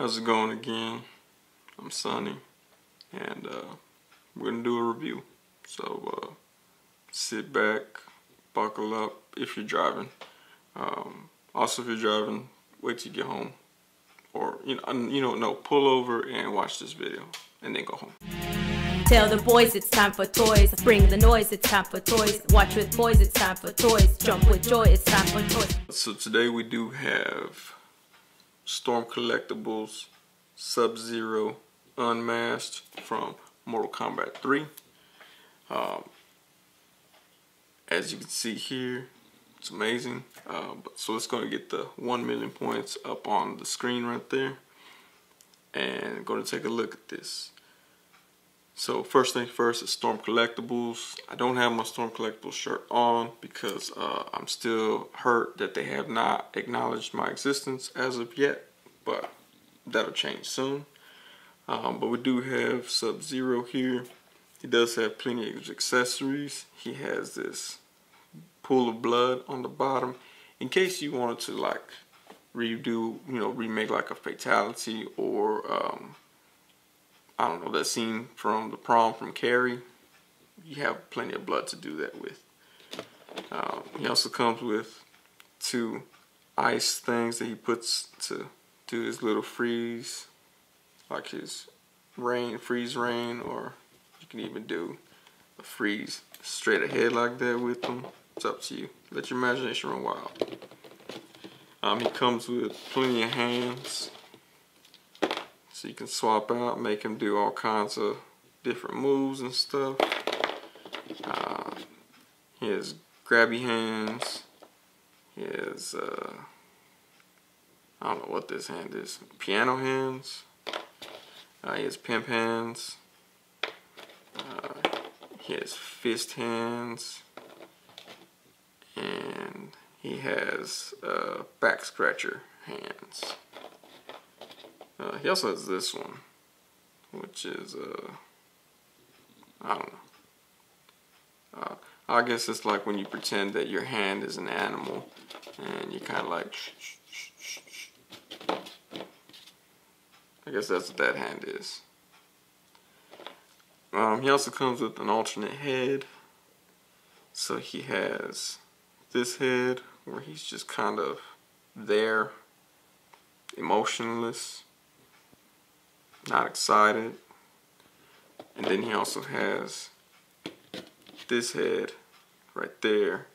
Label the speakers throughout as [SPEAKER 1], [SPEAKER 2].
[SPEAKER 1] How's it going again? I'm Sonny, and uh, we're gonna do a review. So uh, sit back, buckle up if you're driving. Um, also, if you're driving, wait till you get home, or you know, you know, no, pull over and watch this video, and then go home.
[SPEAKER 2] Tell the boys it's time for toys. Bring the noise, it's time for toys. Watch with boys, it's time for toys. Jump with joy, it's time for toys.
[SPEAKER 1] So today we do have Storm Collectibles Sub-Zero Unmasked from Mortal Kombat 3. Um, as you can see here, it's amazing. Uh, so it's going to get the 1 million points up on the screen right there. And going to take a look at this. So first thing first is Storm Collectibles. I don't have my Storm Collectibles shirt on because uh, I'm still hurt that they have not acknowledged my existence as of yet, but that'll change soon. Um, but we do have Sub-Zero here. He does have plenty of accessories. He has this pool of blood on the bottom in case you wanted to like redo, you know, remake like a fatality or um, I don't know, that scene from the prom from Carrie, you have plenty of blood to do that with. Um, he also comes with two ice things that he puts to do his little freeze, like his rain, freeze rain, or you can even do a freeze straight ahead like that with them. It's up to you. Let your imagination run wild. Um, he comes with plenty of hands so you can swap out, make him do all kinds of different moves and stuff. Uh, he has grabby hands. He has, uh, I don't know what this hand is. Piano hands. Uh, he has pimp hands. Uh, he has fist hands. And he has uh, back scratcher hands. Uh, he also has this one, which is, uh, I don't know. Uh, I guess it's like when you pretend that your hand is an animal and you kind of like, I guess that's what that hand is. Um, he also comes with an alternate head. So he has this head where he's just kind of there, emotionless not excited. And then he also has this head right there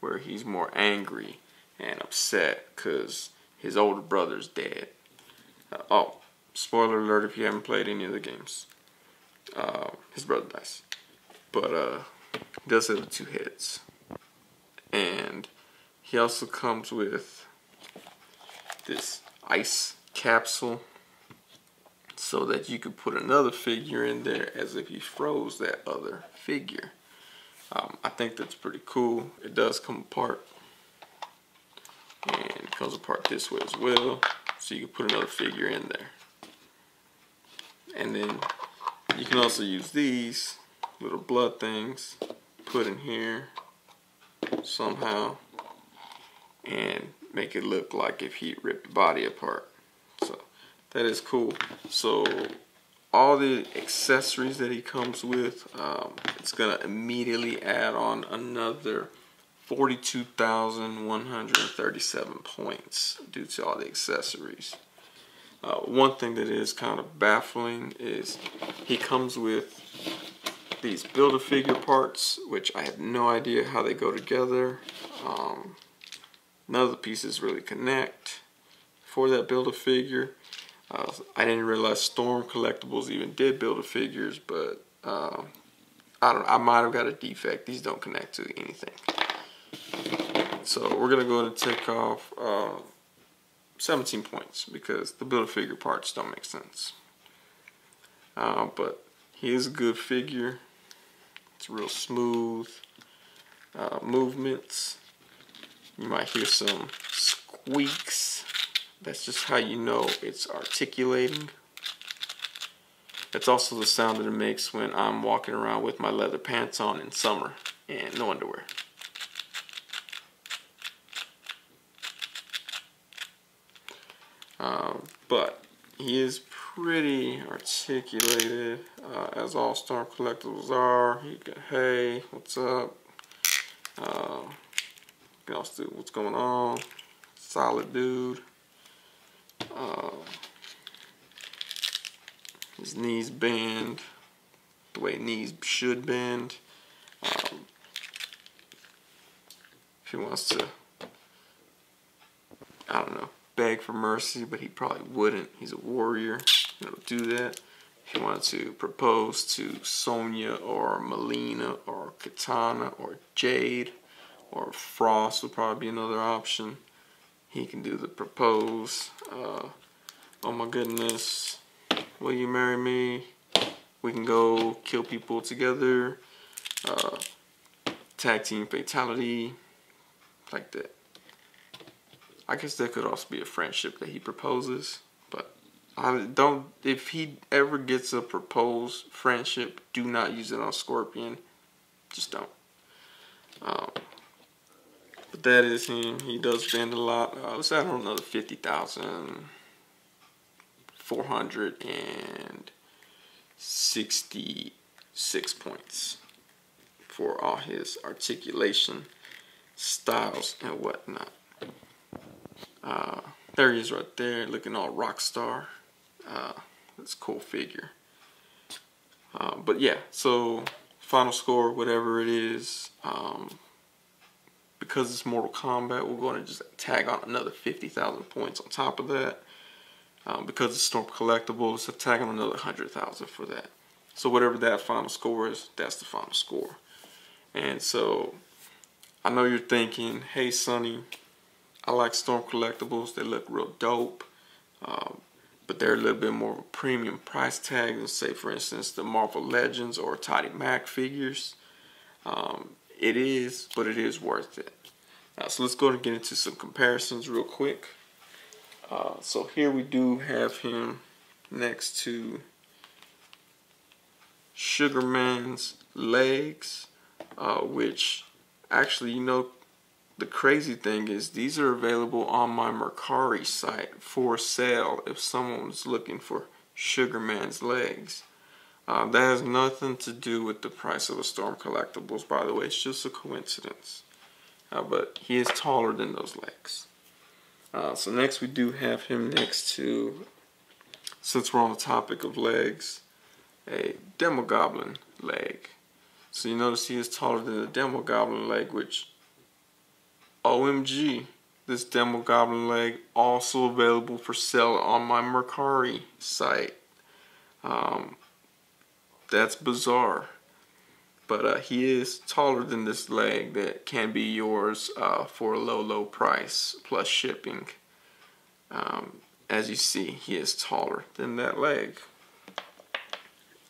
[SPEAKER 1] where he's more angry and upset because his older brother's dead. Uh, oh, spoiler alert if you haven't played any of the games. Uh, his brother dies. But uh, he does have two heads. And he also comes with this ice capsule so that you could put another figure in there as if you froze that other figure. Um, I think that's pretty cool. It does come apart. And it comes apart this way as well. So you can put another figure in there. And then you can also use these little blood things, put in here somehow, and make it look like if he ripped the body apart. That is cool. So all the accessories that he comes with, um, it's gonna immediately add on another 42,137 points due to all the accessories. Uh, one thing that is kind of baffling is he comes with these Build-A-Figure parts, which I have no idea how they go together. Um, none of the pieces really connect for that Build-A-Figure. Uh, I didn't realize Storm Collectibles even did Build-A-Figures, but uh, I don't. I might have got a defect. These don't connect to anything. So we're gonna go and take off uh, 17 points because the Build-A-Figure parts don't make sense. Uh, but he is a good figure. It's real smooth uh, movements. You might hear some squeaks that's just how you know it's articulating. That's also the sound that it makes when I'm walking around with my leather pants on in summer and no underwear. Uh, but he is pretty articulated, uh, as all Storm collectibles are. He got, hey, what's up? Uh, you can do what's going on. Solid dude. Uh, his knees bend the way knees should bend. Um, if he wants to, I don't know, beg for mercy, but he probably wouldn't. He's a warrior. He'll do that. If he wanted to propose to Sonya or Mileena or Katana or Jade or Frost would probably be another option. He can do the propose. Uh, oh my goodness, will you marry me? We can go kill people together. Uh, tag team fatality, like that. I guess that could also be a friendship that he proposes, but I don't. If he ever gets a proposed friendship, do not use it on Scorpion. Just don't. Um, but that is him. He does spend a lot. Uh, let's add on another fifty thousand four hundred and sixty-six points for all his articulation, styles, and whatnot. Uh, there he is right there, looking all rock star. Uh, that's a cool figure. Uh, but yeah, so final score, whatever it is, um, because it's Mortal Kombat, we're going to just tag on another 50,000 points on top of that. Um, because it's Storm Collectibles, so tag on another 100,000 for that. So whatever that final score is, that's the final score. And so I know you're thinking, hey Sonny, I like Storm Collectibles. They look real dope. Um, but they're a little bit more of a premium price tag than say for instance the Marvel Legends or Toddy Mac figures. Um, it is, but it is worth it. Uh, so let's go and get into some comparisons real quick. Uh, so here we do have him next to Sugarman's legs, uh, which actually, you know, the crazy thing is these are available on my Mercari site for sale if someone's looking for Sugarman's legs. Uh, that has nothing to do with the price of a Storm Collectibles, by the way. It's just a coincidence. Uh, but he is taller than those legs. Uh, so next we do have him next to, since we're on the topic of legs, a Demogoblin leg. So you notice he is taller than the Demogoblin leg, which OMG, this Demogoblin leg also available for sale on my Mercari site. Um, that's bizarre. But uh, he is taller than this leg that can be yours uh, for a low, low price plus shipping. Um, as you see, he is taller than that leg.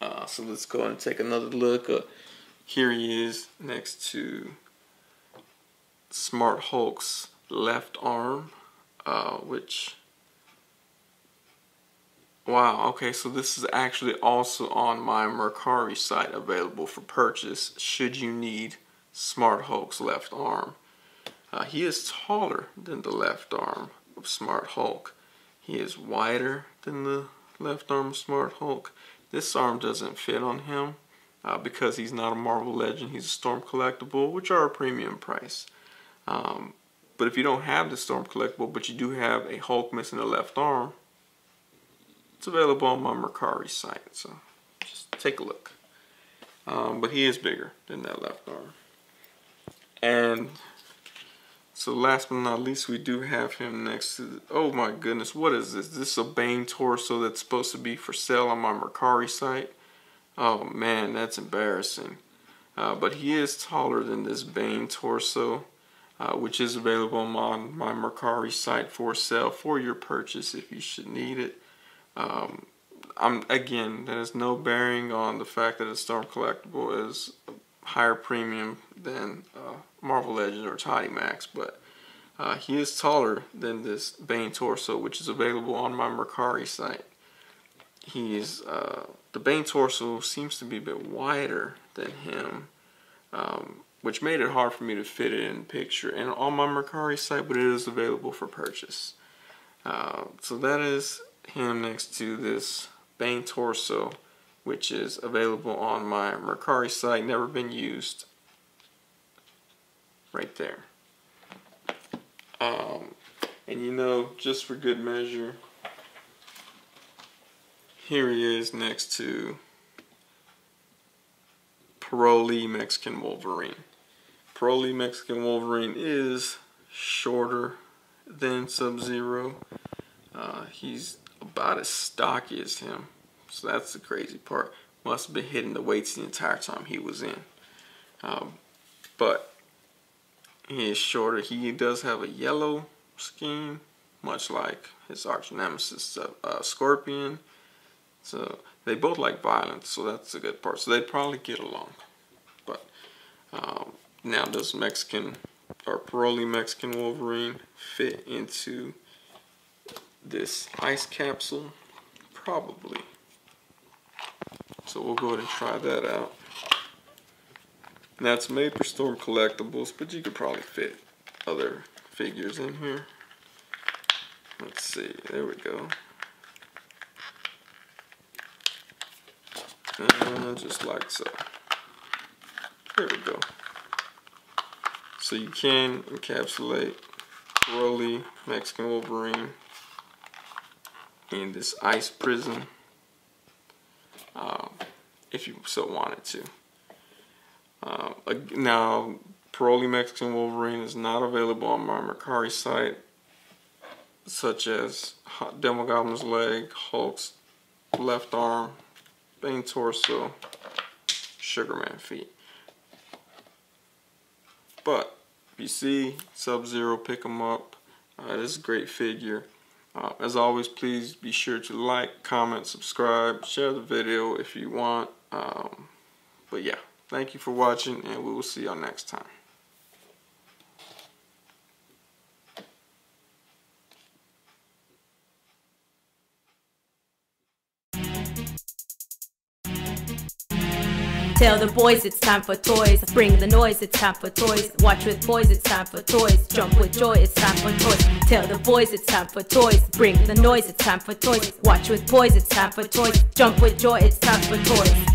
[SPEAKER 1] Uh, so let's go and take another look. Uh, here he is next to Smart Hulk's left arm, uh, which Wow, okay, so this is actually also on my Mercari site available for purchase should you need Smart Hulk's left arm. Uh, he is taller than the left arm of Smart Hulk. He is wider than the left arm of Smart Hulk. This arm doesn't fit on him uh, because he's not a Marvel Legend. He's a Storm Collectible, which are a premium price. Um, but if you don't have the Storm Collectible, but you do have a Hulk missing a left arm, it's available on my Mercari site, so just take a look. Um, but he is bigger than that left arm. And so last but not least, we do have him next to, the, oh my goodness, what is this? This is a Bane torso that's supposed to be for sale on my Mercari site. Oh man, that's embarrassing. Uh, but he is taller than this Bane torso, uh, which is available on my Mercari site for sale for your purchase if you should need it. Um, I'm again, that has no bearing on the fact that a Storm collectible is a higher premium than uh, Marvel Legends or Toddy Max, but uh, he is taller than this Bane torso, which is available on my Mercari site. He's uh, the Bane torso seems to be a bit wider than him, um, which made it hard for me to fit it in picture and on my Mercari site, but it is available for purchase. Uh, so that is him next to this Bane torso, which is available on my Mercari site, never been used. Right there. Um, and you know, just for good measure, here he is next to Parolee Mexican Wolverine. Parolee Mexican Wolverine is shorter than Sub-Zero. Uh, he's about as stocky as him. So that's the crazy part. Must have been hitting the weights the entire time he was in. Um, but he is shorter. He does have a yellow skin, much like his arch nemesis, uh, uh, Scorpion. So they both like violence, so that's a good part. So they'd probably get along. But um, now does Mexican or Parolee Mexican Wolverine fit into this ice capsule? Probably. So we'll go ahead and try that out. It's made for Storm Collectibles, but you could probably fit other figures in here. Let's see, there we go. And just like so. There we go. So you can encapsulate Parolee, Mexican Wolverine in this ice prison uh, if you so wanted to. Uh, now, Parolee Mexican Wolverine is not available on my Mercari site, such as Demogoblin's leg, Hulk's left arm, Bane torso, Sugarman feet. But if you see Sub-Zero, pick them up. Uh, this is a great figure. Uh, as always, please be sure to like, comment, subscribe, share the video if you want. Um, but yeah, thank you for watching, and we will see y'all next time.
[SPEAKER 2] Tell the boys it's time for toys. Bring the noise, it's time for toys. Watch with boys, it's time for toys. Jump with joy, it's time for toys. Tell the boys it's time for toys. Bring the noise, it's time for toys. Watch with boys, it's time for toys. Jump with joy, it's time for toys.